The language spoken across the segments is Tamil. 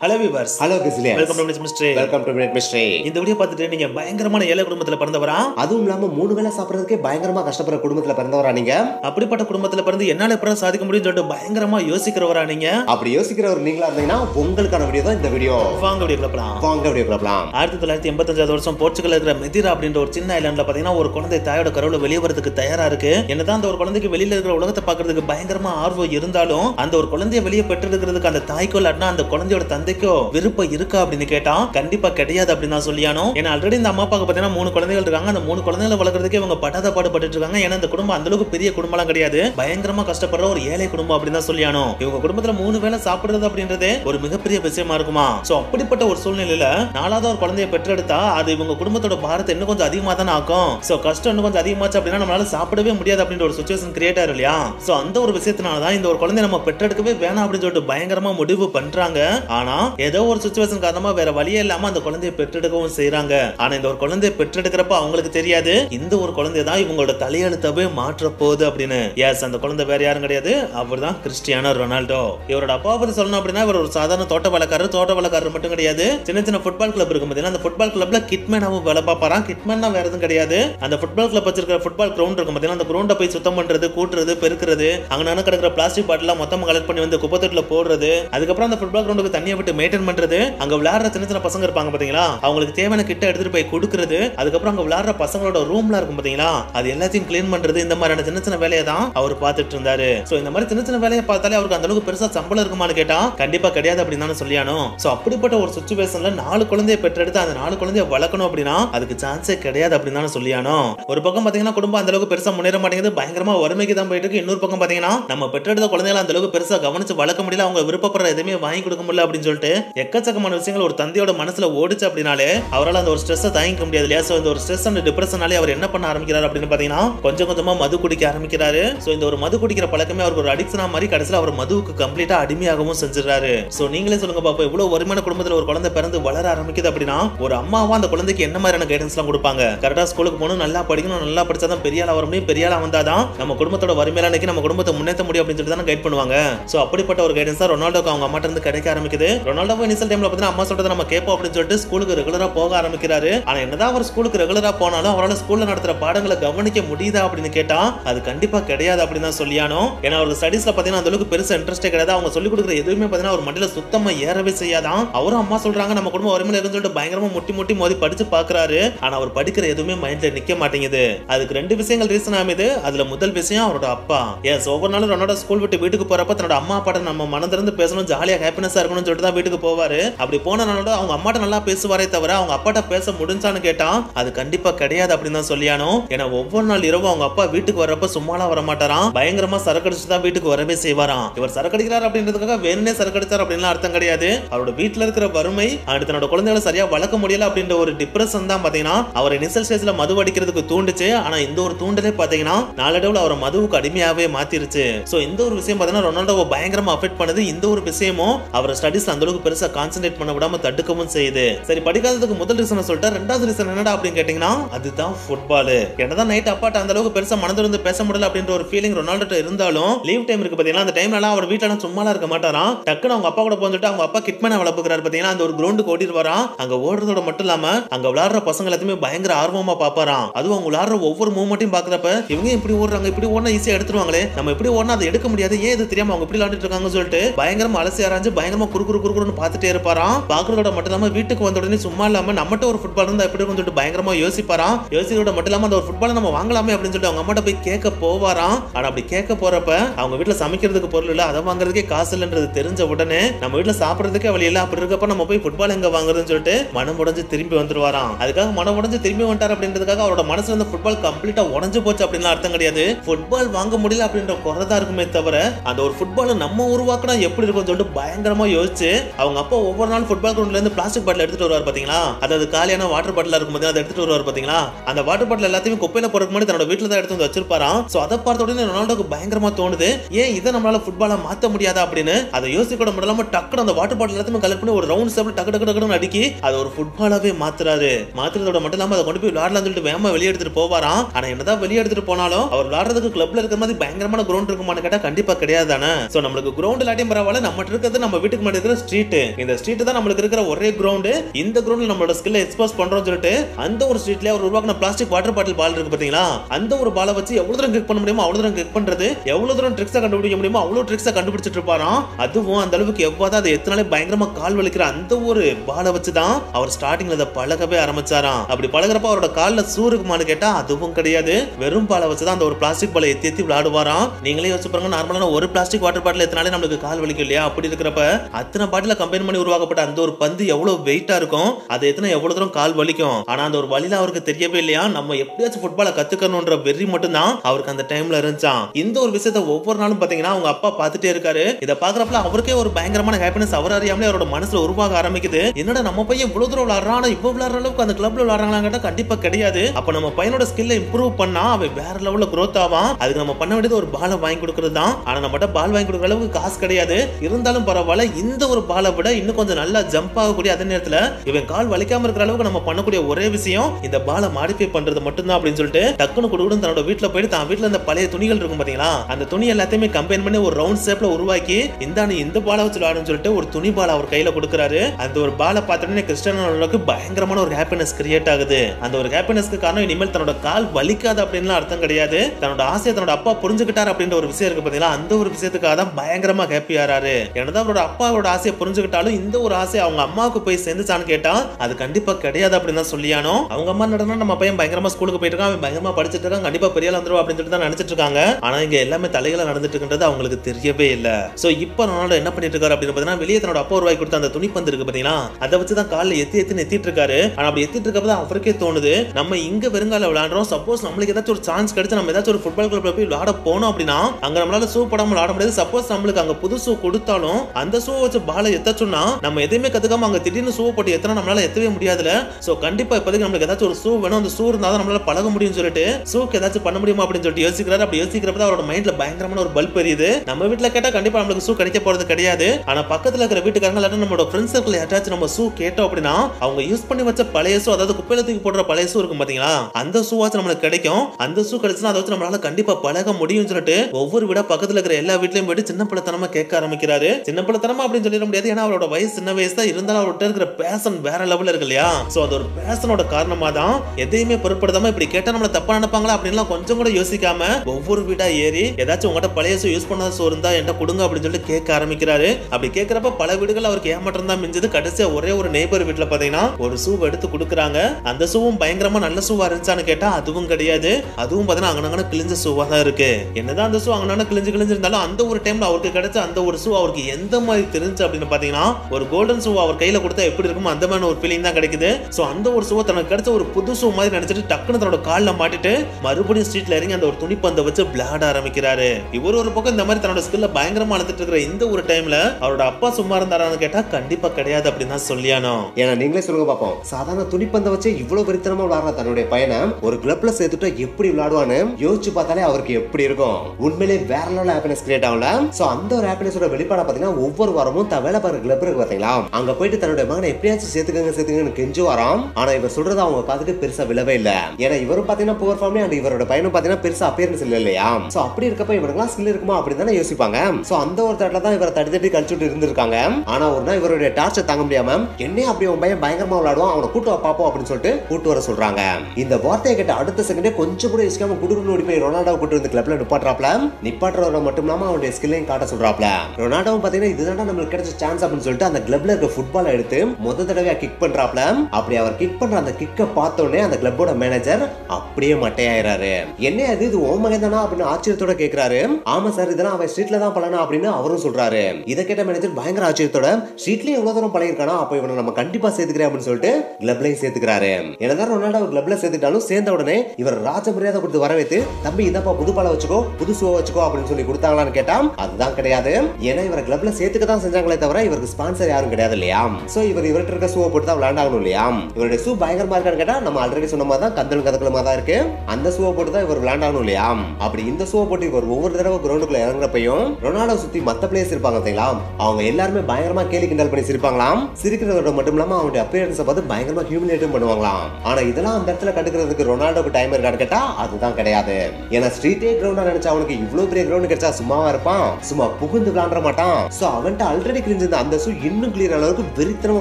Hello viewers hello கிஸ்லியா welcome to mystery welcome to minute mystery இந்த வீடியோ பார்த்துட்டு நீங்க பயங்கரமான ஏழை குடும்பத்துல பிறந்தவரா? அதுவும் இல்லாம மூணு வேளை சாப்பிடறதுக்கே பயங்கரமா கஷ்டப்படுற குடும்பத்துல பிறந்தவரா நீங்க? அப்படிப்பட்ட குடும்பத்துல பிறந்து என்னால எப்படி சாதிக்க முடியும்னு சொல்லிட்டு பயங்கரமா யோசிக்கிறவரா நீங்க? அப்படி யோசிக்கிறவர் நீங்களா இருந்தீங்கன்னா உங்களுக்கான வீடியோ தான் இந்த வீடியோ வாங்க வீடியோ கிளப்பலாம் வாங்க வீடியோ கிளப்பலாம் ஆயிரத்தி தொள்ளாயிரத்தி எண்பத்தஞ்சாவது வருஷம் போர்ச்சுகல் இருக்கிற மெதிரா அப்படின்ற ஒரு சின்ன ஐலாண்ட்ல பாத்தீங்கன்னா ஒரு குழந்தை தாயோட கருவுல வெளியே வரதுக்கு தயாரா இருக்கு. என்னதான் அந்த ஒரு குழந்தைக்கு வெளியில இருக்கிற உலகத்தை பாக்குறதுக்கு பயங்கரமா ஆர்வம் இருந்தாலும் அந்த ஒரு குழந்தைய வெளியே பெற்றெடுக்கிறதுக்கு அந்த தாய்க்கோ இல்லாட்டினா அந்த குழந்தையோட தந்தைக்கோ விருப்பம் இருக்கா அப்படின்னு கேட்டா கண்டிப்பா கிடையாது அப்படின்னு தான் சொல்லியானோ? ஏன்னா ஆல்ரெடி இந்த அம்மா அப்பாவுக்கு பாத்தீங்கன்னா மூணு குழந்தைகள் இருக்காங்க. அந்த மூணு குழந்தைகளை வளர்க்கறதுக்கே இவங்க பட்டாத பாடுபட்டு இருக்காங்க. ஏன்னா இந்த குடும்பம் அந்த அளவுக்கு பெரிய குடும்பம்லாம் கிடையாது. பயங்கரமா கஷ்டப்படுற ஒரு ஏழை குடும்பம் அப்படின்னு தான் சொல்லியானோ? இவங்க குடும்பத்துல மூணு வேளை சாப்பிடுறது அப்படின்றதே ஒரு மிகப்பெரிய விஷயமா இருக்குமா? சோ அப்படிப்பட்ட ஒரு சூழ்நிலையில நாலாவது ஒரு குழந்தைய பெற்றெடுத்தா அது இவங்க குடும்பத்தோட பாரத்தை இன்னும் கொஞ்சம் அதிகமா தானே ஆக்கும்? சோ கஷ்டம் இன்னும் கொஞ்சம் அதிகமாச்சு அப்படின்னா நம்மளால சாப்பிடவே முடியாது அப்படின்ற ஒரு சுச்சுவேஷன் கிரியேட் ஆயிரும் இல்லையா? சோ அந்த ஒரு விஷயத்தினால தான் இந்த ஒரு குழந்தைய நம்ம பெற்றெடுக்கவே வேணாம் அப்படின்னு சொல்லிட்டு பயங்கரமா முடிவு பண்றாங்க. ஆனா ஏதோ ஒரு சுச்சுவேஷன் காரணமா வேற வழியே இல்லாம அந்த குழந்தையை பெற்றெடுக்கவும் செய்றாங்க. ஆனா இந்த ஒரு குழந்தையை பெற்றெடுக்கிறப்ப அவங்களுக்கு தெரியாது இந்த ஒரு குழந்தை தான் இவங்களோட தலையெழுத்தவே மாற்ற போகுது அப்படின்னு. எஸ் அந்த குழந்தை வேற யாரும் கிடையாது. அவர் தான் கிறிஸ்டியானோ ரொனால்டோ. இவரோட அப்பா பத்தி சொல்லணும் அப்படின்னா இவர் ஒரு சாதாரண தோட்ட வேலைக்காரர் தோட்ட வேலைக்காரர் மட்டும் கிடையாது. சின்ன சின்ன ஃபுட்பால் கிளப் இருக்கும் பார்த்தீங்கன்னா அந்த ஃபுட்பால் கிளப்ல கிட்மேனாவும் வேலை பார்ப்பாராம். கிட்மேன் வேற எதுவும் கிடையாது. அந்த ஃபுட்பால் கிளப் வச்சிருக்கிற ஃபுட்பால் கிரவுண்ட் இருக்கும் பார்த்தீங்கன்னா அந்த கிரவுண்டை போய் சுத்தம் பண்றது கூட்டுறது பெருக்கிறது அங்க கிடக்கிற பிளாஸ்டிக் பாட்டிலாம் மொத்தமாக கலெக்ட் பண்ணி வந்து குப்பத்தொட்டில போடுறது. அதுக்கப்புறம் அந்த ஃபுட்பால் கிரவுண்டுக்கு தண்ணியை விட்டு மெயின்டைன் பண்றது அங்க விளையாடுற சின்ன சின்ன பசங்க இருப்பாங்க பாத்தீங்களா? அவங்களுக்கு தேவையான கிட்ட எடுத்துட்டு போய் கொடுக்கறது அதுக்கப்புறம் அங்க விளையாடுற பசங்களோட ரூம்ல இருக்கும் பாத்தீங்களா? அது எல்லாத்தையும் கிளீன் பண்றது இந்த மாதிரியான சின்ன சின்ன வேலையை தான் அவர் பார்த்துட்டு இருந்தாரு. சோ இந்த மாதிரி சின்ன சின்ன வேலையை பார்த்தாலே அவருக்கு அந்த அளவுக்கு பெருசா சம்பளம் இருக்குமான்னு கேட்டா கண்டிப்பா கிடையாது அப்படின்னு தானே சொல்லியானோ சோ அப்படிப்பட்ட ஒரு சுச்சுவேஷன்ல நாலு குழந்தைய பெற்றெடுத்து அந்த நாலு குழந்தைய வளர்க்கணும் அப்படின்னா அதுக்கு சான்ஸே கிடையாது அப்படின்னு தானே சொல்லியானோ ஒரு பக்கம் பாத்தீங்கன்னா குடும்பம் அந்த அளவுக்கு பெருசா முன்னேற மாட்டேங்குது பயங்கரமா வறுமைக்கு தான் போயிட்டு இருக்கு. இன்னொரு பக்கம் பாத்தீங்கன்னா நம்ம பெற்றெடுத்த குழந்தைகளை அந்த அளவுக்கு பெருசா கவனிச்சு வளர்க்க முடியல அவங்க விருப்பப்படுற எதுவுமே வாங்கி கொடுக்க முடியல அப்படின்னு சொல்லிட்டு எக்கச்சக்கமான விஷயங்கள் ஒரு தந்தையோட மனசுல ஓடிச்சு அப்படின்னாலே அவரால் அந்த ஒரு ஸ்ட்ரெஸ்ஸை தாங்கிக்க முடியாது இல்லையா? ஸோ இந்த ஒரு ஸ்ட்ரெஸ் அண்ட் டிப்ரெஷனாலே அவர் என்ன பண்ண ஆரம்பிக்கிறார் அப்படின்னு பாத்தீங்கன்னா கொஞ்சம் கொஞ்சமா மது குடிக்க ஆரம்பிக்கிறாரு. ஸோ இந்த ஒரு மது குடிக்கிற பழக்கமே அவருக்கு ஒரு அடிக்ஷனா மாதிரி கடைசியில் அவர் மதுவுக்கு கம்ப்ளீட்டா அடிமையாகவும் செஞ்சிடறாரு. ஸோ நீங்களே சொல்லுங்க பாப்பா இவ்வளவு வருமான குடும்பத்தில் ஒரு குழந்தை பிறந்து வளர ஆரம்பிக்குது அப்படின்னா ஒரு அம்மாவா அந்த குழந்தைக்கு என்ன மாதிரியான கைடன்ஸ்லாம் கொடுப்பாங்க? கரெக்டாக ஸ்கூலுக்கு போகணும் நல்லா படிக்கணும் நல்லா படிச்சாதான் பெரிய ஆளா வர முடியும் பெரிய ஆளா வந்தாதான் நம்ம குடும்பத்தோட வறுமையில அன்னைக்கு நம்ம குடும்பத்தை முன்னேற்ற முடியும் அப்படின்னு சொல்லிட்டு தான் கைட் பண்ணுவாங்க. ஸோ அப்படிப்பட்ட ஒரு கைடன்ஸ் தான் ரொனால்டோக்கு அவங்க அம்மாட்ட இருந்து கிடைக்க ஆரம்பிக்குது. ரொனால்டோ இனிஷியல் டைம்ல பார்த்தீங்கன்னா அம்மா சொல்றதை நம்ம கேட்போம் அப்படின்னு சொல்லிட்டு ஸ்கூலுக்கு ரெகுலரா போக ஆரம்பிக்கிறாரு. ஆனா என்னதான் அவர் ஸ்கூலுக்கு ரெகுலரா போனாலும் அவரால் ஸ்கூல்ல நடத்துற பாடங்களை கவனிக்க முடியுதா அப்படின்னு கேட்டா அது கண்டிப்பா கிடையாது அப்படின்னு தான் சொல்லியானோ ஏன்னா அவருக்கு ஸ்டடீஸ்ல பாத்தீங்கன்னா அந்த அளவுக்கு பெருசா இன்ட்ரெஸ்டே கிடையாது. அவங்க சொல்லி கொடுக்குற எதுவுமே பாத்தீங்கன்னா அவர் மண்டியில சுத்தமா ஏறவே செய்யாதான். அவரும் அம்மா சொல்றாங்க நம்ம குடும்பம் வறுமையில இருந்து சொல்லிட்டு பயங்கரமா முட்டி முட்டி மோதி படிச்சு பாக்குறாரு. ஆனா அவர் படிக்கிற எதுவுமே மைண்ட்ல நிக்க மாட்டேங்குது. அதுக்கு ரெண்டு விஷயங்கள் ரீசன் ஆகுது. அதுல முதல் விஷயம் அவரோட அப்பா. எஸ் ஒவ்வொரு நாளும் ரொனால்டோ ஸ்கூல் விட்டு வீட்டுக்கு போறப்ப தன்னோட அம்மா அப்பாட்ட நம்ம மனம் பேசணும் ஜாலியா ஹாப்பினஸா இருக்கணும்னு சொல்லிட்டு தான் வீட்டுக்கு போவாரு. அப்படி போன அவங்க அம்மாட்ட நல்லா பேசுவாரே தவிர அவங்க அப்பாட்ட பேச முடிஞ்சான்னு கேட்டான். அது கண்டிப்பா கிடையாது அப்படின்னு தான் சொல்லியானோ ஏன்னா ஒவ்வொரு நாள் இரவு அவங்க அப்பா வீட்டுக்கு வர்றப்ப சும்மாலாம் வர மாட்டாராம் பயங்கரமா சரக்கடிச்சு தான் வீட்டுக்கு வரவே செய்வாராம். இவர் சரக்கடிக்கிறார் அப்படின்றதுக்காக வேணுனே சரக்கடிச்சார் அப்படின்னு அர்த்தம் கிடையாது. அவரோட வீட்டுல இருக்கிற வறுமை அடுத்து தன்னோட குழந்தைகளை சரியா வளர்க்க முடியல அப்படின்ற ஒரு டிப்ரெஷன் தான் பாத்தீங்கன்னா அவர் இனிஷியல் ஸ்டேஜ்ல மது அடிக்கிறதுக்கு தூண்டுச்சு. ஆனா இந்த ஒரு தூண்டலே பாத்தீங்கன்னா நாளடைவுல அவரை மதுவுக்கு அடிமையாவே மாத்திருச்சு. சோ இந்த ஒரு விஷயம் பாத்தீங்கன்னா ரொனால்டோவை பயங்கரமா அஃபெக்ட் பண்ணுது இந்த ஒரு விஷயமும். அவர் ஸ்டடிஸ்ல அந்த அளவுக்கு பெருசா கான்சென்ட்ரேட் பண்ண விடாம தடுக்கவும் செய்யுது. சரி படிக்காததுக்கு முதல் ரீசன் சொல்லிட்டு ரெண்டாவது ரீசன் என்னடா அப்படின்னு கேட்டீங்கன்னா அதுதான் ஃபுட்பால் என்னதான் நைட் அப்பாட்ட அந்த அளவுக்கு பெருசா மனதிலிருந்து பேச முடியல அப்படின்ற ஒரு ஃபீலிங் ரொனால்டோ இருந்தாலும் லீவ் டைம் இருக்கு பாத்தீங்கன்னா அந்த டைம்ல அவர் வீட்டுல சும்மாலாம் இருக்க மாட்டாராம். டக்குன்னு அவங்க அப்பா கூட போந்துட்டு அவங்க அப்பா கிட்மேனை வளர்ப்புக்கிறாரு பாத்தீங்கன்னா அந்த ஒரு கிரவுண்டுக்கு ஓடிட்டு வரான். அங்க ஓடுறதோட மட்டும் இல்லாம அங்க விளாடுற பசங்க எல்லாத்தையுமே பயங்கர ஆர்வமா பாப்பாராம். அதுவும் அவங்க விளாடுற ஒவ்வொரு மூமெண்ட்டையும் பாக்குறப்ப இவங்க இப்படி ஓடுறாங்க இப்படி ஓடினா ஈஸியா எடுத்துருவாங்களே. நம்ம இப்படி ஓடினா அதை எடுக்க முடியாது. ஏன் இது தெரியாம அவங்க இப்படி விளாண்டுட்டு இருக்காங்கன்னு சொல்லிட்டு பயங்கரமா அலசி ஆராய்ஞ்சு பயங்கரமா குறு குறு பார்த்துட்டே இருப்பாராம். பாக்குறதோட மட்டும் இல்லாம வீட்டுக்கு வந்த உடனே சும்மா இல்லாம நம்மகிட்ட ஒரு ஃபுட்பால் இருந்தா எப்படி இருக்கும்னு சொல்லிட்டு பயங்கரமா யோசிப்பாராம். யோசிக்கிறோட மட்டும் இல்லாம அந்த ஒரு ஃபுட்பால் நம்ம வாங்கலாமே அப்படின்னு சொல்லிட்டு அவங்க அம்மாட்ட போய் கேட்க போவாராம். ஆனா அப்படி கேட்க போறப்ப அவங்க வீட்டுல சமைக்கிறதுக்கு பொருள் இல்ல அதை வாங்குறதுக்கே காசு இல்லைன்றது தெரிஞ்ச உடனே நம்ம வீட்டுல சாப்பிடுறதுக்கே வழி இல்லை அப்படி இருக்கப்ப நம்ம போய் ஃபுட்பால் எங்க வாங்குறதுன்னு சொல்லிட்டு மனம் உடஞ்சு திரும்பி வந்துருவாராம். அதுக்காக மனம் உடஞ்சு திரும்பி வந்துட்டார் அப்படின்றதுக்காக அவரோட மனசுல இருந்த ஃபுட்பால் கம்ப்ளீட்டா உடஞ்சு போச்சு அப்படின்னு அர்த்தம் கிடையாது. ஃபுட்பால் வாங்க முடியல அப்படின்ற குறை தான் இருக்குமே தவிர அந்த ஒரு ஃபுட்பால் நம்ம உருவாக்கினா எப்படி இருக்கும்னு சொல்லிட்டு பயங்கரமா யோசிச்சு அவங்க அப்பா ஒவ்வொரு நாள் ஃபுட்பால் கிரவுண்ட்ல இருந்து பிளாஸ்டிக் பாட்டில் எடுத்துட்டு வருவார் பாத்தீங்களா? அதாவது காலியான வாட்டர் பாட்டில் இருக்கும் போது அதை எடுத்துட்டு வருவார் பாத்தீங்களா? அந்த வாட்டர் பாட்டில் எல்லாத்தையும் குப்பையில போறதுக்கு முன்னாடி தன்னோட வீட்டில் தான் எடுத்து வந்து வச்சிருப்பாராம். சோ அதை பார்த்த உடனே ரொனால்டோக்கு பயங்கரமா தோணுது. ஏன் இதை நம்மளால ஃபுட்பால மாத்த முடியாதா அப்படின்னு? அதை யோசிக்க கூட முடியாம டக்குனு அந்த வாட்டர் பாட்டில் எல்லாத்தையும் கலெக்ட் பண்ணி ஒரு ரவுண்ட் ஷேப்ல டக்கு டக்கு டக்குனு அடிக்கி அதை ஒரு ஃபுட்பாலாவே மாத்துறாரு. மாத்துறதோட மட்டும் இல்லாம அதை கொண்டு போய் விளையாடலாம் சொல்லிட்டு வேகமா வெளியே எடுத்துட்டு போவாராம். ஆனா என்னதான் வெளியே எடுத்துட்டு போனாலும் அவர் விளையாடுறதுக்கு கிளப்ல இருக்கிற மாதிரி பயங்கரமான கிரவுண்ட் இருக்குமான்னு கேட்டா கண்டிப்பா கிடையாது தானே? சோ நம்மளுக்கு கிரவுண்ட் இல்லாட்டியும் பரவாயில்ல நம்ம இருக்கிறது நம்ம வீட்டுக்கு முன்னாடி இருக்கிற ஸ்ட்ரீட் இந்த ஸ்ட்ரீட் தான் நம்மளுக்கு இருக்கிற ஒரே கிரவுண்ட் இந்த கிரவுண்ட்ல நம்மளோட ஸ்கில்ல எக்ஸ்போஸ் பண்றோம்னு சொல்லிட்டு அந்த ஒரு ஸ்ட்ரீட்ல அவர் உருவாக்கின பிளாஸ்டிக் வாட்டர் பாட்டில் பால் இருக்கு பாத்தீங்களா அந்த ஒரு பாலை வச்சு எவ்வளவு தூரம் கிளிக் பண்ண முடியுமோ அவ்வளவு தூரம் கிளிக் பண்றது எவ்வளவு தூரம் ட்ரிக்ஸா கண்டுபிடிக்க முடியுமோ அவ்வளவு ட்ரிக்ஸா கண்டுபிடிச்சிட்டு இருப்பாராம். அதுவும் அந்த அளவுக்கு எவ்வாறு அதை எத்தனாலே பயங்கரமா கால் வலிக்கிற அந்த ஒரு பாலை வச்சு தான் அவர் ஸ்டார்டிங்ல அதை பழகவே ஆரம்பிச்சாராம். அப்படி பழகுறப்ப அவரோட காலில் சூறு இருக்குமான்னு கேட்டா அதுவும் கிடையாது. வெறும் பாலை வச்சு தான் அந்த ஒரு பிளாஸ்டிக் பாலை எத்தி எத்தி விளையாடுவாராம். நீங்களே யோசிச்சு பாருங்க நார்மலான ஒரு பிளாஸ்டிக் வாட்டர் பாட்டில் எத்தனாலே நம்மளுக்கு கால் வலிக்கும் இல்லையா? அப்படி இருக்கிறப்ப அத்தனை பாட்டில கம்பைன் பண்ணி உருவாக்கப்பட்ட அந்த ஒரு பந்து எவ்வளவு வெயிட்டா இருக்கும்? அது எத்தனை எவ்வளவு தூரம் கால் வலிக்கும்? ஆனா அந்த ஒரு வழியில அவருக்கு தெரியவே இல்லையா? நம்ம எப்படியாச்சும் ஃபுட்பாலை கத்துக்கணும்ன்ற வெறி மட்டும் தான் அவருக்கு அந்த டைம்ல இருந்துச்சான் இந்த ஒரு விஷயத்த ஒவ்வொரு நாளும் பாத்தீங்கன்னா அவங்க அப்பா பாத்துட்டே இருக்காரு. இதை பாக்குறப்பல அவருக்கே ஒரு பயங்கரமான ஹாப்பினஸ் அவர் அறியாமலே அவரோட மனசுல உருவாக ஆரம்பிக்குது. என்னடா நம்ம பையன் இவ்வளவு தூரம் விளாடுறான் இவ்வளவு விளையாடுற அளவுக்கு அந்த கிளப்ல விளையாடுறாங்களா கேட்டா கண்டிப்பா கிடையாது. அப்ப நம்ம பையனோட ஸ்கில்ல இம்ப்ரூவ் பண்ணா அவன் வேற லெவல்ல க்ரோத் ஆவான். அதுக்கு நம்ம பண்ண வேண்டியது ஒரு பாலை வாங்கி கொடுக்கறது தான் ஆனா நம்மகிட்ட பால் வாங்கி கொடுக்குற அளவுக்கு காசு கிடையாது. இருந்தாலும் பரவாயில்ல இந்த ஒரு பாலை விட இன்னும் கொஞ்சம் நல்லா ஜம்ப் ஆகக்கூடிய அதே நேரத்துல இவன் கால் வலிக்காம இருக்கிற அளவுக்கு நம்ம பண்ணக்கூடிய ஒரே விஷயம் இந்த பாலை மாடிஃபை பண்றது மட்டும்தான் அப்படின்னு சொல்லிட்டு டக்குனு கொடுக்கணும் தன்னோட வீட்டுல போயிட்டு தான் வீட்டுல இந்த பழைய துணிகள் இருக்கும் பாத்தீங்களா? அந்த துணி எல்லாத்தையுமே கம்பைன் பண்ணி ஒரு ரவுண்ட் ஷேப்ல உருவாக்கி இந்த நீ இந்த பாலை வச்சு விளையாடுன்னு சொல்லிட்டு ஒரு துணி பாலை அவர் கையில கொடுக்குறாரு. அந்த ஒரு பாலை பார்த்தோன்னே கிறிஸ்டியானோ பயங்கரமான ஒரு ஹாப்பினஸ் கிரியேட் ஆகுது. அந்த ஒரு ஹாப்பினஸ்க்கு காரணம் இனிமேல் தன்னோட கால் வலிக்காது அப்படின்னு அர்த்தம் கிடையாது. தன்னோட ஆசையை தன்னோட அப்பா புரிஞ்சுக்கிட்டார் அப்படின்ற ஒரு விஷயம் இருக்கு பாத்தீங்களா? அந்த ஒரு விஷயத்துக்காக தான் பயங்கரமா ஹாப்பி ஆறாரு. என்னதான் அவரோட அப்பாவோட ஆசையை புரிஞ்சுக்கிட்டாலும் இந்த ஒரு ஆசை அவங்க அம்மாவுக்கு போய் சேர்ந்துச்சான்னு கேட்டா அது கண்டிப்பா கிடையாது அப்படின்னு தான் சொல்லியானோ? அவங்க அம்மா நடனா நம்ம பையன் பயங்கரமா ஸ்கூலுக்கு போயிட்டு இருக்கான் அவன் பயங்கரமா படிச்சிட்டு இருக்கான் கண்டிப்பா பெரிய ஆள் வந்துருவா அப்படின்னு சொல்லிட்டு தான் நினைச்சிட்டு இருக்காங்க. ஆனா இங்க எல்லாமே தலைகளை நடந்துட்டு இருக்கின்றது அவங்களுக்கு தெரியவே இல்லை. சோ இப்போ ரொனால்டோ என்ன பண்ணிட்டு இருக்காரு அப்படின்னு பாத்தீங்கன்னா வெளியே தன்னோட அப்பா உருவாக்கி கொடுத்த அந்த துணிப்பந்து இருக்கு பாத்தீங்களா அதை வச்சு தான் காலில் எத்தி எத்தி நெத்திட்டு இருக்காரு. ஆனா அப்படி எத்திட்டு இருக்கப்ப தான் அவருக்கே தோணுது நம்ம இங்க வெறுங்கால விளையாடுறோம் சப்போஸ் நம்மளுக்கு ஏதாச்சும் ஒரு சான்ஸ் கிடைச்சு நம்ம ஏதாச்சும் ஒரு ஃபுட்பால் கிளப்ல போய் விளாட போனோம் அப்படின்னா அங்க நம்மளால ஷூ போடாம விளாட முடியாது. சப்போஸ் நம்மளுக்கு அங்க புது ஷூ கொடுத்தாலும் அந்த ஷூ வச்சு பால் எத்த சொன்னா நம்ம எதையுமே கத்துக்காம அங்க திடீர்னு ஷூ போட்டு எத்தனை நம்மளால எத்தவே முடியாதுல. சோ கண்டிப்பா இப்போதைக்கு நம்மளுக்கு ஏதாச்சும் ஒரு ஷூ வேணும். அந்த ஷூ இருந்தா தான் நம்மளால பழக முடியும்னு சொல்லிட்டு சூக்கு ஏதாச்சும் பண்ண முடியுமா அப்படின்னு சொல்லிட்டு யோசிக்கிறாரு. அப்படி யோசிக்கிறப்ப தான் அவரோட மைண்ட்ல பயங்கரமான ஒரு பல்ப் எரியுது நம்ம வீட்டுல கேட்டா கண்டிப்பா நம்மளுக்கு ஷூ கிடைக்க போறது கிடையாது. ஆனா பக்கத்துல இருக்கிற வீட்டுக்காரங்க இல்லாட்டி நம்மளோட ஃப்ரெண்ட்ஸ் சர்க்கிள் யாராச்சும் நம்ம ஷூ கேட்டோம் அப்படின்னா அவங்க யூஸ் பண்ணி வச்ச பழைய சூ அதாவது குப்பையில தூக்கி போடுற பழைய ஷூ இருக்கும் பாத்தீங்களா? அந்த ஷூவாச்சும் நம்மளுக்கு கிடைக்கும். அந்த ஷூ கிடைச்சுன்னா அதை வச்சு நம்மளால கண்டிப்பா பழக முடியும்னு சொல்லிட்டு ஒவ்வொரு வீடா பக்கத்துல இருக்கிற எல்லா வீட்லயும் போயிட்டு சின்ன பிள்ளைத்தனமா கேட்க ஆரம்பிக்கிறாரு. சின்ன பிள்ளைத்தனமா அப்படின்னு சொல்லி முடியாது. ஏன்னா அவரோட வயசு சின்ன வயசு தான் இருந்தாலும் அவர்கிட்ட இருக்கிற பேஷன் வேற லெவலில் இருக்கு இல்லையா? ஸோ அது ஒரு பேஷனோட காரணமாக தான் எதையுமே பொருட்படுத்தாம இப்படி கேட்டால் நம்மளை தப்பா நினைப்பாங்களா அப்படின்லாம் கொஞ்சம் கூட யோசிக்காம ஒவ்வொரு வீடா ஏறி ஏதாச்சும் உங்கள்கிட்ட பழைய ஷூ யூஸ் பண்ணாத ஷூ இருந்தா என்கிட்ட கொடுங்க அப்படின்னு சொல்லிட்டு கேட்க ஆரம்பிக்கிறாரு. அப்படி கேட்குறப்ப பல வீடுகள் அவருக்கு ஏமாற்றம் தான் மிஞ்சது. கடைசியா ஒரே ஒரு நெய்பர் வீட்டில் பார்த்தீங்கன்னா ஒரு ஷூ எடுத்து கொடுக்குறாங்க. அந்த ஷூவும் பயங்கரமா நல்ல ஷூவா இருந்துச்சான்னு கேட்டா அதுவும் கிடையாது. அதுவும் பார்த்தீங்கன்னா அங்கனங்கன கிழிஞ்ச ஷூவா தான் இருக்கு. என்னதான் அந்த ஷூ அங்கனங்கன கிழிஞ்சு கிழிஞ்சு இருந்தாலும் அந்த ஒரு டைம்ல அவருக்கு கிடைச்ச அந்த ஒரு ஷூ அவருக்கு எந்த மாதிரி தெரிஞ்சு அப்படின்னு பாத்தீங்கன்னா ஒரு கோல்டன் ஷூ அவர் கையில கொடுத்தா எப்படி இருக்குமோ அந்த மாதிரி ஒரு ஃபீலிங் தான் கிடைக்குது. ஸோ அந்த ஒரு ஷூ தனக்கு கிடைச்ச ஒரு புது ஷூ மாதிரி நினைச்சிட்டு டக்குன்னு தன்னோட காலில் மாட்டிட்டு மறுபடியும் ஸ்ட்ரீட்ல இறங்கி அந்த ஒரு துணிப்பந்தை வச்சு விளையாட ஆரம்பிக்கிறாரு. இவர் ஒரு பக்கம் இந்த மாதிரி தன்னோட ஸ்கில்ல பயங்கரமா அழுத்துட்டு இருக்கிற இந்த ஒரு டைம்ல அவரோட அப்பா சும்மா இருந்தாரான்னு கேட்டா கண்டிப்பா கிடையாது அப்படின்னு தான் சொல்லியானோம். ஏன்னா நீங்களே சொல்லுங்க பாப்போம். சாதாரண துணிப்பந்தை வச்சு இவ்வளவு வெறித்தனமா விளையாடுற தன்னுடைய பையனை ஒரு கிளப்ல சேர்த்துட்டா எப்படி விளையாடுவான்னு யோசிச்சு பார்த்தாலே அவருக்கு எப்படி இருக்கும்? உண்மையிலே வேற லெவல் ஹாப்பினஸ் கிரியேட் ஆகல. சோ அந்த ஒரு ஹாப்பினஸோட வெளிப்பாட பாத்தீங்கன்னா ஒவ்வொரு வாரமும் தான் வேலை பாருங்க கிளப் இருக்கு பாத்தீங்களா அங்க போயிட்டு தன்னுடைய மகனை எப்படியாச்சும் சேர்த்துக்கங்க சேர்த்துக்கங்கன்னு கெஞ்சு வரான். ஆனா இவர் சொல்றது அவங்க பார்த்துட்டு பெருசா விழவே இல்ல. ஏன்னா இவரும் பாத்தீங்கன்னா புவர் ஃபேமிலி அண்ட் இவரோட பையனும் பாத்தீங்கன்னா பெருசா அப்பியரன்ஸ் இல்ல இல்லையா? சோ அப்படி இருக்கப்ப இவனுக்குலாம் ஸ்கில் இருக்குமா அப்படின்னு தானே யோசிப்பாங்க. சோ அந்த ஒரு தட்டில தான் இவரை தட்டி தட்டி கழிச்சுட்டு இருந்திருக்காங்க. ஆனா ஒரு நாள் இவருடைய டார்ச்சர் தாங்க முடியாம என்னையே அப்படி உன் பையன் பயங்கரமா விளையாடுவான் அவனை கூட்டு வா பாப்போம் அப்படின்னு சொல்லிட்டு கூட்டு வர சொல்றாங்க. இந்த வார்த்தையை கேட்ட அடுத்த செகண்டே கொஞ்சம் கூட யோசிக்காம குடுகுடு ஓடி போய் ரொனால்டோ கூட்டு வந்து கிளப்ல நிப்பாட்டுறாப்ல. நிப்பாட்டுறவரை மட்டும் இல்லாம அவனுடைய ஸ்கில்லையும் காட்ட சொல்றாப்ல. ரொனால்டோவும் பாத்தீங்கன்னா இதுதான் நம்மளுக்கு கிடைச்ச சான்ஸ் அப்படின்னு சொல்லிட்டு அந்த கிளப்ல இருக்க ஃபுட்பாலை எடுத்து முத தடவையா கிக் பண்றாப்ல. அப்படி அவர் கிக் பண்ற அந்த கிக்க பார்த்த உடனே அந்த கிளப்போட மேனேஜர் அப்படியே மட்டையாயிராரு என்ன அது இது ஓ மகன் தானா அப்படின்னு ஆச்சரியத்தோட கேக்குறாரு. ஆமா சார் இதெல்லாம் அவன் ஸ்ட்ரீட்ல தான் பழனா அப்படின்னு அவரும் சொல்றாரு. இதை கேட்ட மேனேஜர் பயங்கர ஆச்சரியத்தோட ஸ்ட்ரீட்லயே எவ்வளவு தூரம் பழகிருக்கானா அப்ப இவனை நம்ம கண்டிப்பா சேர்த்துக்கிறேன் அப்படின்னு சொல்லிட்டு கிளப்லயும் சேர்த்துக்கிறாரு. என்னதான் ரொனால்டோ கிளப்ல சேர்த்துட்டாலும் சேர்ந்த உடனே இவர் ராஜ மரியாதை கொடுத்து வரவேத்து தம்பி இதப்பா புது பாலை வச்சுக்கோ புது சுவை வச்சுக்கோ அப்படின்னு சொல்லி கொடுத்தாங்களான்னு கேட்டா அதுதான் கிடையாது. ஏன்னா இவரை கிளப்ல சேர்த்துக்க தான் செஞ்சாங்களே தவிர இவருக்கு ஸ்பான்சர் யாரும் கிடையாது இல்லையா? சோ இவர் இவர்கிட்ட இருக்க ஷூவை போட்டு தான் விளையாண்டாகணும் இல்லையா? இவருடைய ஷூ பயங்கரமா இருக்கான்னு கேட்டா நம்ம ஆல்ரெடி சொன்ன மாதிரி தான் கந்தல் கதக்கலமா தான் இருக்கு. அந்த ஷூவை போட்டு தான் இவர் விளையாண்டாகணும் இல்லையா? அப்படி இந்த ஷூவை போட்டு இவர் ஒவ்வொரு தடவை கிரௌண்டுக்குள்ள இறங்குறப்பையும் ரொனால்டோ சுத்தி மத்த பிளேயர்ஸ் இருப்பாங்க பார்த்தீங்களா? அவங்க எல்லாருமே பயங்கரமா கேலி கிண்டல் பண்ணி சிரிப்பாங்களாம். சிரிக்கிறதோட மட்டும் இல்லாம அவங்களுடைய அப்பியரன்ஸை பார்த்து பயங்கரமா ஹியூமிலேட்டும் பண்ணுவாங்களாம். ஆனா இதெல்லாம் அந்த இடத்துல கட்டுக்கிறதுக்கு ரொனால்டோக்கு டைம் இருக்கான்னு கேட்டா அதுதான் கிடையாது. ஏன்னா ஸ்ட்ரீட்டே கிரவுண்டா நினைச்சா அவனுக்கு இவ்வளவு பெரிய கிரவுண்ட் கிடைச்சா சும்மாவா இருப்பான். சும்மா புகுந்து விளாண்ட மாட்டான். சோ அவன்கிட்ட ஆல்ரெடி கிரிஞ்சு தெரிஞ்சிருந்த அந்த சு இன்னும் கிளியர் அளவுக்கு வெறித்தனமா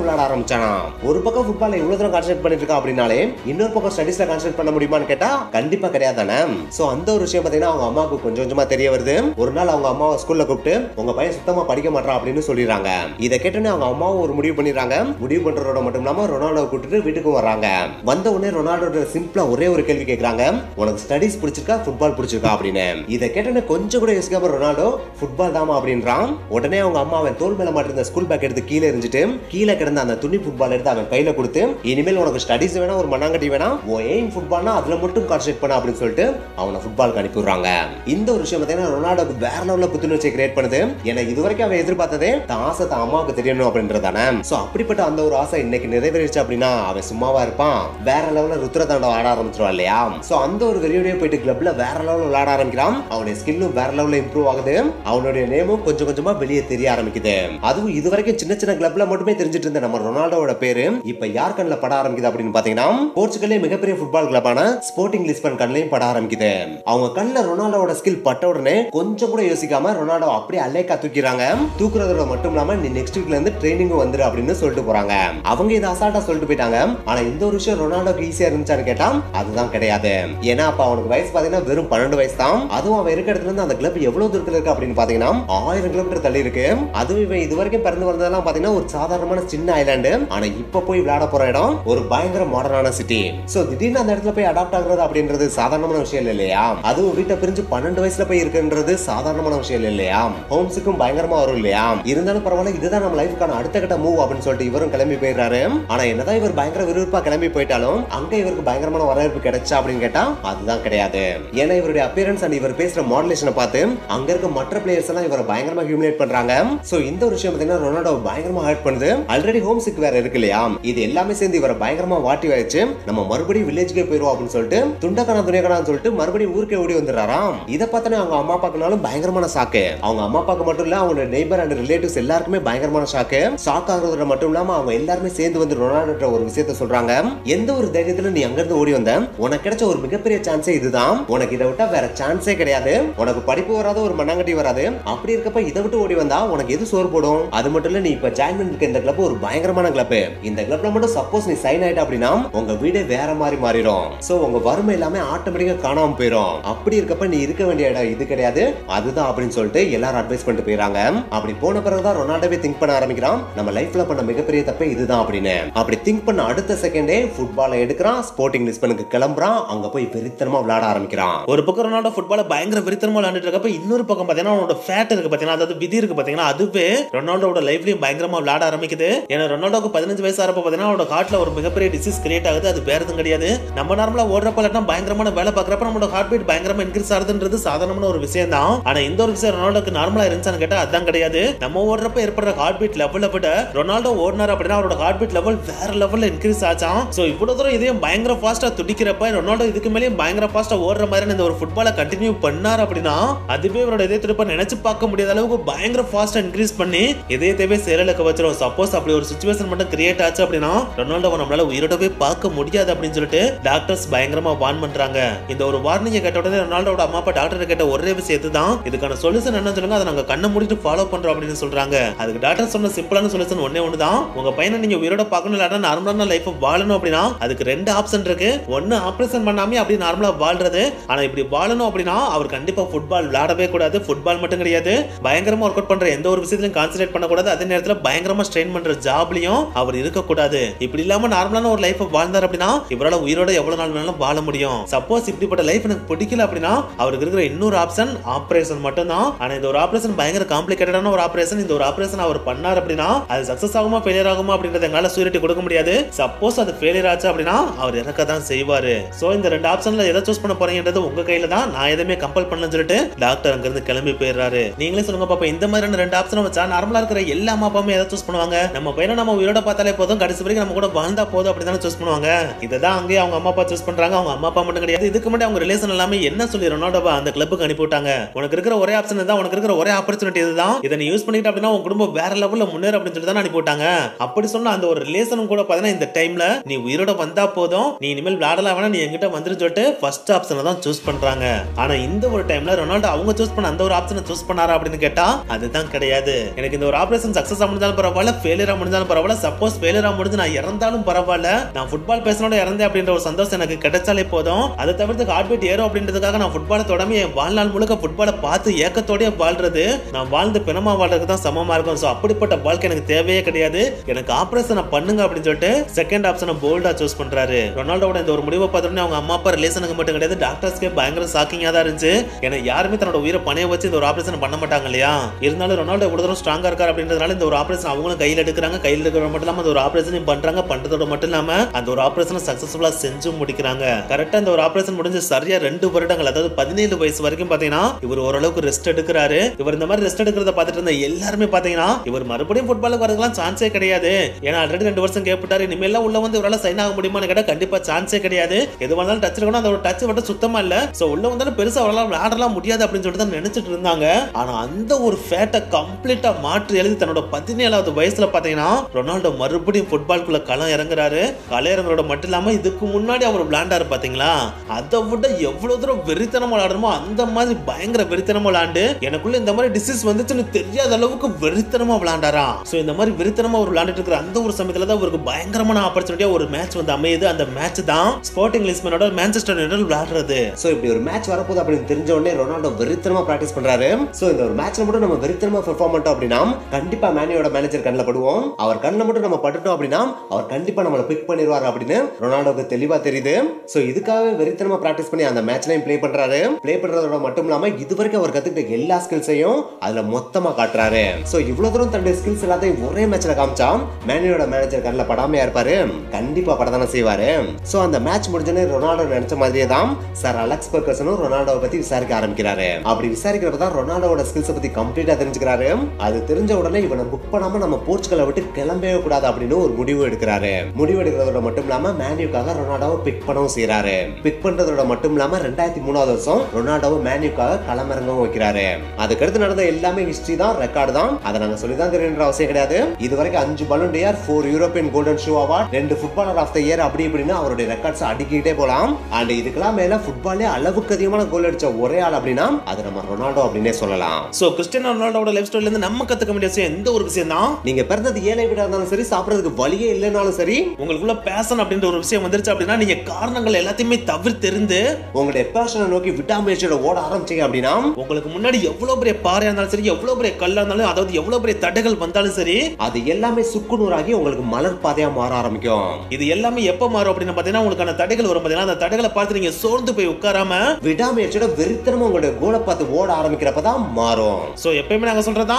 விளையாட ஆரம்பிச்சானா? ஒரு பக்கம் ஃபுட்பால் இவ்வளவு தூரம் கான்சென்ட் பண்ணிட்டு இருக்கா அப்படின்னாலே இன்னொரு பக்கம் ஸ்டடிஸ்ல கான்சென்ட் பண்ண முடியுமான்னு கேட்டா கண்டிப்பா கிடையாதானே? சோ அந்த ஒரு விஷயம் பாத்தீங்கன்னா அவங்க அம்மாவுக்கு கொஞ்சம் கொஞ்சமா தெரிய வருது. ஒரு நாள் அவங்க அம்மாவை ஸ்கூல்ல கூப்பிட்டு உங்க பையன் சுத்தமா படிக்க மாட்டான் அப்படின்னு சொல்லிடுறாங்க. இதை கேட்டோன்னே அவங்க அம்மாவும் ஒரு முடிவு பண்ணிடுறாங்க. முடிவு பண்றதோட மட்டும் இல்லாம ரொனால்டோ கூட்டிட்டு வீட்டுக்கும் வர்றாங்க. வந்த உடனே ரொனால்டோட சிம்பிளா ஒரே ஒரு கேள்வி கேட்கறாங்க உனக்கு ஸ்டடிஸ் பிடிச்சிருக்கா? ஃபுட்பால் பிடிச்சிருக்கா? அப்படின்னு. இதை கேட்டோன்னே கொஞ்சம் கூட யோசிக்காம ரொனால்டோ ஃபுட்பால் தாமா அப்படின்றான். உடனே அவங்க அம்மா அவன் தோல் மேல இருந்த ஸ்கூல் பேக் எடுத்து கீழே எரிஞ்சிட்டு கீழே கிடந்த அந்த துணி ஃபுட்பால் எடுத்து அவன் கையில கொடுத்து இனிமேல் உனக்கு ஸ்டடிஸ் வேணா ஒரு மண்ணாங்கட்டி வேணா உன் எய்ம் ஃபுட்பால்னா அதுல மட்டும் கான்சென்ட்ரேட் பண்ண அப்படின்னு சொல்லிட்டு அவனை ஃபுட்பாலுக்கு அனுப்பி விடுறாங்க இந்த ஒரு விஷயம் பார்த்தீங்கன்னா ரொனால்டோக்கு வேற லெவலில் புத்துணர்ச்சியை கிரியேட் பண்ணுது. ஏன்னா இது வரைக்கும் அவன் எதிர்பார்த்ததே தான் ஆசை தான் அம்மாவுக்கு தெரியணும் அப்படின்றதானே. சோ அப்படிப்பட்ட அந்த ஒரு ஆசை இன்னைக்கு நிறைவேறிச்சு அப்படின்னா அவன் சும்மாவா இருப்பான். வேற லெவலில் ருத்ர தாண்டவம் ஆட ஆரம்பிச்சிருவான் இல்லையா? ஸோ அந்த ஒரு வெளியோடய போயிட்டு கிளப்ல வேற லெவலில் விளையாட ஆரம்பிக்கிறான். அவனுடைய ஸ்கில்லும் வேற லெவலில் இம்ப்ரூவ் ஆகுது. அவனுடைய நேமும் கொஞ்சம் கொஞ்சமா வெளியே தெரிய ஆரம்பிக்குது. அதுவும் இது வரைக்கும் சின்ன சின்ன கிளப்ல மட்டுமே தெரிஞ்சிட்டு இருந்த நம்ம ரொனால்டோட பேரு. இப்ப யார் கண்ணில் பட ஆரம்பிக்குது அப்படின்னு பாத்தீங்கன்னா போர்ச்சுகல்லே மிகப்பெரிய ஃபுட்பால் கிளப்பான ஸ்போர்ட்டிங் லிஸ்பன் கண்ணிலையும் பட ஆரம்பிக்குது. அவங்க கண்ணில் ரொனால்டோட ஸ்கில் பட்ட உடனே கொஞ்சம் கூட யோசிக்காம ரொனால்டோ அப்படியே அலேக்கா தூக்கிறாங்க தூக்குறதோட மட்டும் இல்லாம நீ நெக்ஸ்ட் வீக்ல இருந்து ட்ரைனிங் வந்துரு அப்படின்னு சொல்லிட்டு போறாங்க. அவங்க இதை அசால்ட்டா சொல்லிட்டு போயிட்டாங்க. ஆனா இந்த ஒரு விஷயம் ரொனால்டோக்கு ஈஸியா இருந்துச்சான்னு கேட்டா அதுதான் கிடையாது. ஏன்னா அப்ப அவனுக்கு வயசு பாத்தீங்கன்னா வெறும் பன்னெண்டு வயசு தான். அதுவும் அவன் இருக்க இடத்துல இருந்து அந்த கிளப் எவ்வளவு தூரத்துல இருக்கு அப்படின்னு பாத்தீங்கன்னா ஆயிரம் கிலோமீட்டர் தள்ளி இருக்கு. அதுவும் இவன் இது வரைக்கும் பிறந்து வந்ததெல்லாம் பாத்தீங்கன்னா ஒரு சாதாரணமான சின்ன ஐலாண்டு ஆனா இப்ப போய் விளையாட போற இடம் ஒரு பயங்கர மாடர்னான சிட்டி சோ திடீர்னு அந்த இடத்துல போய் அடாப்ட் ஆகுறது அப்படின்றது சாதாரணமான விஷயம் இல்லை இல்லையா? அதுவும் வீட்டை பிரிஞ்சு பன்னெண்டு வயசுல போய் இருக்குன்றது சாதாரணமான விஷயம் இல்லை இல்லையா? ஹோம்ஸுக்கும் பயங்கரமா வரும் இல்லையா? இருந்தாலும் பரவாயில்ல இதுதான் நம்ம லைஃப்க்கான அடுத்த கட்ட மூவ் அப்படின்னு சொல்லிட்டு இவரும் கிளம்பி போயிடுறாரு. ஆனா என்னதான் இவர் பயங்கர விறுவிறுப்பா கிளம்பி போயிட்டாலும் அங்க இவருக்கு பயங்கரமான வரவேற்பு கிடைச்சா அப்படின்னு கேட்டா அதுதான் கிடையாது. ஏன்னா இவருடைய அப்பியரன்ஸ் அண்ட் இவர் பேசுற மாடலேஷனை பார்த்து அங்க இருக்க மற்ற பிளேயர்ஸ் எல்லாம் இவரை பயங்கரமா ஹியூமிலேட் பண்றாங்க. சோ இந்த ஒரு விஷயம் பாத்தீங்கன்னா ரொனால்டோ பயங்கரமா ஹர்ட் பண்ணுது. ஆல்ரெடி ஹோம் சிக் வேற இருக்கு இல்லையா? இது எல்லாமே சேர்ந்து இவரை பயங்கரமா வாட்டி வச்சு நம்ம மறுபடியும் வில்லேஜ்க்கே போயிருவோம் அப்படின்னு சொல்லிட்டு துண்டக்கணா துணியக்கானு சொல்லிட்டு மறுபடியும் ஊருக்கே ஓடி வந்துடுறாராம். இதை பார்த்தோன்னே அவங்க அம்மா அப்பாக்குனாலும் பயங்கரமான ஷாக்கு அவங்க அம்மா அப்பாக்கு மட்டும் இல்ல அவங்க நெய்பர் அண்ட் ரிலேட்டிவ்ஸ் எல்லாருக்குமே பயங்கரமான ஷாக்கு ஷாக் ஆகுறதோட மட்டும் இல்லாம அவங்க எல்லாருமே சேர்ந்து வந்து ரொனால்டோன்ற ஒரு விஷயத்த சொல்றாங்க. எந்த ஒரு தைரியத்துல நீ அங்க இருந்து ஓடி வந்த? உனக்கு கிடைச்ச ஒரு மிகப்பெரிய சான்ஸே இதுதான். உனக்கு இதை விட்டா வேற சான்ஸே கிடையாது. உனக்கு படிப்பு வராது ஒரு மண்ணாங்கட்டி வராது. அப்படி இருக்கப்ப இதை விட்டு ஓடி வந்தா உனக்கு எது சோறு போடும்? அது மட்டும் இல்ல நீ இப்ப ஜாயின் பண்ணிருக்க இந்த கிளப் ஒரு பயங்கரமான கிளப் இந்த கிளப்ல மட்டும் சப்போஸ் நீ சைன் ஆயிட்ட அப்படின்னா உங்க வீடே வேற மாதிரி மாறிடும். சோ உங்க வறுமை எல்லாமே ஆட்டோமேட்டிக்கா காணாம போயிடும் அப்படி இருக்கப்ப நீ இருக்க வேண்டிய இடம் இது கிடையாது. அதுதான் அப்படின்னு சொல்லிட்டு எல்லாரும் அட்வைஸ் பண்ணிட்டு போயிறாங்க. அப்படி போன பிறகுதான் ரொனால்டோவே திங்க் பண்ண ஆரம்பிக்கிறான். நம்ம லைஃப்ல பண்ண மிகப்பெரிய தப்பே இதுதான் அப்படின்னு. அப்படி திங்க் பண்ண அடுத்த செகண்டே ஃபுட்பாலை எடுக்கிறான். ஸ்போர்ட்டிங் லிஸ்பனுக்கு கிளம்புறான். அங்க போய் வெறித்தனமா விளையாட ஆரம்பிக்கிறான். ஒரு பக்கம் ரொனால்டோ ஃபுட்பால பயங்கர வெறித்தனமா விளையாண்டுட்டு இருக்கப்ப இன்னொரு பக்கம் பாத்தீங்கன்னா அவனோட ஃபேட் இருக்கு பாத்தீங்கன்னா அதாவது விதி இருக்கு பாத்தீங்கன்னா அதுவே ரொனால்டோட லைஃப்லயும் பயங்கரமா விளையாட ஆரம்பிக்குது. ஏன்னா ரொனால்டோக்கு பதினஞ்சு வயசு ஆகிறப்ப பாத்தீங்கன்னா அவனோட ஹார்ட்ல ஒரு மிகப்பெரிய டிசீஸ் கிரியேட் ஆகுது. அது வேற எதுவும் கிடையாது. நம்ம நார்மலா ஓடுறப்ப இல்லாட்டா பயங்கரமான வேலை பாக்குறப்ப நம்மளோட ஹார்ட் பீட் பயங்கரமா இன்க்ரீஸ் ஆகுதுன்றது சாதாரணமான ஒரு விஷயம் தான் ஆனா இந்த ஒரு விஷயம் ரொனால்டோக்கு நார்மலா இருந்துச்சான்னு கேட்டா அதான் கிடையாது. நம்ம ஓடுறப்ப ஏற்படுற ஹார்ட் பீட் லெவல விட ரொனால்டோ ஓடினார் அப்படின்னா அவரோட ஹார்ட் பீட் லெவல் வேற லெவல்ல இன்க்ரீஸ் ஆச்சான் சோ இவ்வளவு தூரம் இதையும் பயங்கர ஃபாஸ்டா துடிக்கிறப்ப ரொனால்டோ இதுக்கு மேலேயும் பயங்கர ஃபாஸ்டா ஓடுற மாதிரி இந்த ஒரு ஃபுட்பாலை கண்டினியூ பண்ணார் அப்படின்னா அதுவே இவரோட இதய திருப்ப நினைச்சு பார்க்க முடியாத அளவுக்கு பயங்கர ஃபாஸ்டா இன்க்ரீஸ் பண்ணி இதயத்தையே செயலிழக்க வச்சிரும். சப்போஸ் அப்படி ஒரு சுச்சுவேஷன் மட்டும் கிரியேட் ஆச்சு அப்படின்னா ரொனால்டோ நம்மளால உயிரோடவே பார்க்க முடியாது அப்படின்னு சொல்லிட்டு டாக்டர்ஸ் பயங்கரமா வார்ன் பண்றாங்க. இந்த ஒரு வார்னிங்கை கேட்ட உடனே ரொனால்டோட அம்மா அப்பா டாக்டர் கேட்ட ஒரே விஷயத்து தான் இதுக்கான சொல்யூஷன் என்ன சொல்லுங்க அதை நாங்க கண்ணை மூடிட்டு ஃபாலோ பண்றோம் அப்படின்னு சொல்றாங்க. அதுக்கு டாக்டர் சொன்ன சிம்பிளான சொல்யூஷன் ஒன்னே ஒன்று தான். உங்க பையனை நீங்க உயிரோட பார்க்கணும் இல்லாட்டா நார்மலான லைஃப் வாழணும் அப்படின்னா அதுக்கு ரெண்டு ஆப்ஷன் இருக்கு. ஒன்னு ஆப்ரேஷன் பண்ணாமே அப்படி நார்மலா வாழ்றது. ஆனா இப்படி வாழணும் அப்படின்னா அவர் கண்டிப்பா ஃபுட்பால் விளையாடவே கூடாது. ஃபுட்பால் மட்டும் கிடையாது. பயங்கரமா ஒர்க் அவுட் பண்ற எந்த ஒரு விஷயத்திலும் கான்சென்ட்ரேட் பண்ணக்கூடாது. அதே நேரத்தில் பயங்கரமா ஸ்ட்ரெயின் பண்ற ஜாப்லயும் அவர் இருக்கக்கூடாது. இப்படி இல்லாம நார்மலான ஒரு லைஃப்பை வாழ்ந்தார் அப்படின்னா இவரால உயிரோட எவ்வளவு நாள் வேணாலும் வாழ முடியும். சப்போஸ் இப்படிப்பட்ட லைஃப் எனக்கு பிடிக்கல அப்படின்னா அவருக்கு இருக்கிற இன்னொரு ஆப்ஷன் ஆப்ரேஷன் மட்டும் தான் இந்த ஒரு ஆப்ரேஷன் பயங்கர காம்ப்ளிகேட்டடான ஒரு ஆபரேஷன் இந்த ஒரு ஆப்ரேஷன் அவர் பண்ணார் அப்படின்னா அது சக்ஸஸ் ஆகுமா ஃபெயிலியர் ஆகுமா அப்படின்றத எங்களால் சூரிட்டி கொடுக்க முடியாது. சப்போஸ் அது ஃபெயிலியர் ஆச்சு அப்படின்னா அவர் இறக்க தான் செய்வார். சோ இந்த ரெண்டு ஆப்ஷன்ல எதை சூஸ் பண்ண போறீங்கன்றது உங்க கையில தான். நான் எதுவுமே கம்பல் பண்ணலன்னு சொல்லிட்டு டாக்டர் அங்கிருந்து கிளம்பி போயிடுறாரு. நீங்களே சொல்லுங்க பாப்பா இந்த மாதிரியான ரெண்டு ஆப்ஷன் வச்சா நார்மலா இருக்கிற எல்லா அம்மா அப்பாவுமே எதை சூஸ் பண்ணுவாங்க. நம்ம பையனை நம்ம உயிரோட பார்த்தாலே போதும் கடைசி வரைக்கும் நம்ம கூட வாழ்ந்தா போதும் அப்படி தானே சூஸ் பண்ணுவாங்க. இதை தான் அங்கேயே அவங்க அம்மா அப்பா சூஸ் பண்றாங்க. அவங்க அம்மா அப்பா மட்டும் கிடையாது. இதுக்கு முன்னாடி அவங்க ரிலேஷன் எல்லாமே என்ன சொல்லி ரொனால்டோவா அந்த கிளப்புக்கு அனுப்பி விட்டாங்க? உனக்கு இருக்கிற ஒரே ஆப்ஷன் தான் உனக்கு இருக்கிற ஒரே ஆப்பர்ச்சுனிட்டி இதுதான். இதை நீ யூஸ் பண்ணிட்டு அப்படின்னா உன் குடும்பம் வேற லெவல்ல முன்னேற அப்படின்னு சொல்லிட்டு தான் அனுப்பி விட்டாங்க. அப்படி சொன்ன அந்த ஒரு ரிலேஷனும் கூட பார்த்தீங்கன்னா இந்த டைம்ல நீ உயிரோட வந்தா போதும். நீ இனிமேல் விளையாடலாம் வேணா நீ எங்கிட்ட வந்துரு சொல்லிட்டு ஃபர்ஸ்ட் ஆப்ஷனை தான் சூஸ் பண்றாங்க. ஆனா இந்த ஒரு டைம்ல ரொனால்டோ அவங்க சூஸ் பண்ண அந்த ஒரு ஆப்ஷனை சூஸ் பண்ணாரா அப்படின்னு கேட்டா அதுதான் கிடையாது. எனக்கு இந்த ஒரு ஆபரேஷன் சக்சஸ் முடிஞ்சாலும் பரவாயில்ல ஃபெயிலியரா முடிஞ்சாலும் பரவாயில்ல சப்போஸ் ஃபெயிலியரா முடிஞ்சு நான் இறந்தாலும் பரவாயில்ல நான் ஃபுட்பால் பேசனோட இறந்தேன் அப்படின்ற ஒரு சந்தோஷம் எனக்கு கிடைச்சாலே போதும். அதை தவிர்த்து ஹார்ட் பீட் ஏறும் அப்படின்றதுக்காக நான் ஃபுட்பாலை தொடமையே என் வாழ்நாள் முழுக்க ஃபுட்பாலை பார்த்து ஏக்கத்தோடய வாழ்றது. நான் வாழ்ந்து பிணமா வாழ்றதுக்கு தான் சமமா இருக்கும். ஸோ அப்படிப்பட்ட வாழ்க்கை எனக்கு தேவையே கிடையாது. எனக்கு ஆபரேஷனை பண்ணுங்க அப்படின்னு சொல்லிட்டு செகண்ட் ஆப்ஷனை போல்டா சூஸ் பண்றாரு. ரொனால்டோட இந்த ஒரு முடிவை பார்த்தோன்னே அவங்க அம்மா அப்பா ரிலேஷனுக்கு மட்டும் கிடையாது. டாக்டர்ஸ்க்கே பயங்கர ஷாக்கிங்காக தான் இருந்துச்சு. ஏன்னா யாருமே தன்னோட உயிரை பணைய வச்சு இந்த ஒரு ஆபரேஷன் பண்ண மாட்டாங்க இல்லையா? இருந்தாலும் ரொனால்டோ எவ்வளவு தூரம் ஸ்ட்ராங்கா இருக்கார் அப்படின்றதுனால இந்த ஒரு ஆபரேஷன் அவங்களும் கையில் எடுக்கிறாங்க. கையில் இருக்கிற மட்டும் இல்லாம அந்த ஒரு ஆபரேஷன் பண்றாங்க. பண்றதோட மட்டும் இல்லாம அந்த ஒரு ஆபரேஷனை சக்சஸ்ஃபுல்லா செஞ்சு முடிக்கிறாங்க. கரெக்டா இந்த ஒரு ஆபரேஷன் முடிஞ்சு சரியா ரெண்டு வருடங்கள் அதாவது பதினேழு வயசு வரைக்கும் பாத்தீங்கன்னா இவர் ஓரளவுக்கு ரெஸ்ட் எடுக்கிறாரு. இவர் இந்த மாதிரி ரெஸ்ட் எடுக்கிறத பார்த்துட்டு இருந்த எல்லாருமே பாத்தீங்கன்னா இவர் மறுபடியும் ஃபுட்பாலுக்கு வரதுலாம் சான்ஸே கிடையாது. ஏன்னா ஆல்ரெடி ரெண்டு வருஷம் கேட்பட்டாரு இனிமேல் உள்ள வந்து இவரால் சைன் ஆக முடியுமான்னு கேட்டா கண்டிப்பா சான்ஸே கிடையாது. எது வந்தாலும் டச் இருக்கணும் அந்த ஒரு டச் மட்டும் சுத்தமா இல்ல. சோ உள்ள வந்தாலும் பெருசா அவரால் விளையாடலாம் முடியாது அப்படின்னு சொல்லிட்டு தான் நினைச்சிட்டு இருந்தாங்க. ஆனா அந்த ஒரு ஃபேட்டை கம்ப்ளீட்டா மாற்று எழுதி தன்னோட பதினேழாவது வயசுல பாத்தீங்கன்னா ரொனால்டோ மறுபடியும் ஃபுட்பால்குள்ள களம் இறங்குறாரு. களம் இறங்குறோட மட்டும் இல்லாம இதுக்கு முன்னாடி அவர் விளையாண்டாரு பாத்தீங்களா அதை விட எவ்வளவு தூரம் வெறித்தனம் விளையாடணுமோ அந்த மாதிரி பயங்கர வெறித்தனமா விளையாண்டு எனக்குள்ள இந்த மாதிரி டிசீஸ் வந்துச்சுன்னு தெரியாத அளவுக்கு வெறித்தனமா விளையாண்டாரா? சோ இந்த மாதிரி வெறித்தனமா அவர் விளையாண்டுட்டு இருக்கிற அந்த ஒரு சமயத்துல தான் அவருக்கு பயங்கரமான ஆப்பர்ச்சுனிட்டியா ஒரு மேட்ச் வந்து அமையுது. அந்த மேட்ச் தான் ஸ்போர்ட்டிங் லிஸ்மனோட மேன்செஸ்டர் யுனைடெட் விளையாடுறது. சோ இப்படி ஒரு மேட்ச் வரப்போகுது அப்படின்னு தெரிஞ்ச உடனே ரொனால்டோ வெறித்தனமா பிராக்டிஸ் பண்றாரு. சோ இந்த ஒரு மேட்ச்ல மட்டும் நம்ம வெறித்தனமா பெர்ஃபார்ம் பண்ணிட்டோம் அப்படின்னா கண்டிப்பா மேனியோட மேனேஜர் கண்ணில் படுவோம். அவர் கண்ணில் மட்டும் நம்ம பட்டுட்டோம் அப்படின்னா அவர் கண்டிப்பா நம்மள பிக் பண்ணிடுவார் அப்படின்னு ரொனால்டோக்கு தெளிவா தெரியுது. சோ இதுக்காகவே வெறித்தனமா பிராக்டிஸ் பண்ணி அந்த மேட்ச்லையும் ப்ளே பண்றாரு. ப்ளே பண்றதோட மட்டும் இல்லாம இதுவரைக்கும் அவர் கத்துக்கிட்ட எல்லா ஸ்கில்ஸையும் அதுல மொத்தமா காட்டுறாரு. சோ இவ்வளவு தூரம் தன்னுடைய ஸ்கில்ஸ் எல்லாத்தையும் ஒரே மேட்ச்ல காமிச்சா மேனியோட மேனேஜர் கண்ணில் படாமையா இருப்பாரு. கண்டிப்பா படத்தானே செய்வாரு. சோ அந்த மேட்ச் முடிஞ்சோடனே ரொனால்டோ நினைச்ச மாதிரியே தான் சார் அலெக்ஸ் பர்கர்சனும் ரொனால்டோவை பத்தி விசாரிக்க ஆரம்பிக்கிறாரு. அப்படி விசாரிக்கிறப்ப தான் ரொனால்டோட ஸ்கில்ஸை பத்தி கம்ப்ளீட்டா தெரிஞ்சுக்கிறாரு. அது தெரிஞ்ச உடனே இவனை புக் பண்ணாம நம்ம போர்ச்சுகலை விட்டு கிளம்பவே கூடாது அப்படின்னு ஒரு முடிவு எடுக்கிறாரு. முடிவு எடுக்கிறதோட மட்டும் இல்லாம மேனியூக்காக ரொனால்டோவை பிக் பண்ணவும் செய்யறாரு பிக் பண்றதோட மட்டும் இல்லாம ரெண்டாயிரத்தி மூணாவது வருஷம் ரொனால்டோவை மேனியூக்காக களமிறங்கவும் வைக்கிறாரு. அதுக்கடுத்து நடந்த எல்லாமே ஹிஸ்டரி தான் ரெக்கார்டு தான். அதை நாங்க சொல்லி தான் தெரியன்ற அவசியம் கிடையாது. இது வரைக்கும் அஞ்சு Ballon d'Or four European golden shoe award ரெண்டு ஃபுட்பாலர் ஆஃப் த இயர் அப்படி இப்படின்னு அவருடைய ரெக்கார்ட்ஸ் அடிக்கிட்டே போலாம். அண்ட் இதுக்கெல்லாம் மேல ஃபுட்பாலே அளவுக்கு அதிகமான கோல் அடிச்ச ஒரே ஆள் அப்படின்னா அது நம்ம ரொனால்டோ அப்படின்னே சொல்லலாம். சோ கிறிஸ்டியானோ ரொனால்டோட லைஃப் ஸ்டைல இருந்து நம்ம கத்து வேண்டிய விஷயம் எந்த ஒரு விஷயம் தான் நீங்க பிறந்தது ஏழை வீடா இருந்தாலும் சரி சாப்பிடறதுக்கு வழியே இல்லைனாலும் சரி உங்களுக்குள்ள பேஷன் அப்படின்ற ஒரு விஷயம் வந்துருச்சு அப்படின்னா நீங்க காரணங்கள் எல்லாத்தையுமே தவிர்த்தெறிந்து உங்களுடைய பேஷனை நோக்கி விடாமுயற்சியோட ஓட ஆரம்பிச்சீங்க அப்படின்னா உங்களுக்கு முன்னாடி எவ்வளவு பெரிய பாறையா இருந்தாலும் சரி எவ்வளவு பெரிய கல்லா இருந்தாலும் அதாவது எவ்வளவு பெரிய தடைகள் வந்தாலும் சரி அது எல்லாமே சுக்குநூறாகி உங்களுக்கு மலர் பாதையா மாற ஆரம்பிக்கும். இது எல்லாமே எப்ப மாறும் அப்படின்னு பாத்தீங்கன்னா உங்களுக்கான தடைகள் வரும் பாத்தீங்கன்னா அந்த தடைகளை பார்த்து நீங்க சோர்ந்து போய் உட்காராம விடாமுயற்சியோட வெறித்தனமா உங்களுடைய கோலை பார்த்து ஓட ஆரம்பிக்கிறப்பதான் மாறும். சோ எப்பயுமே நாங்க சொல்றதா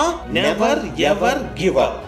never ever give up.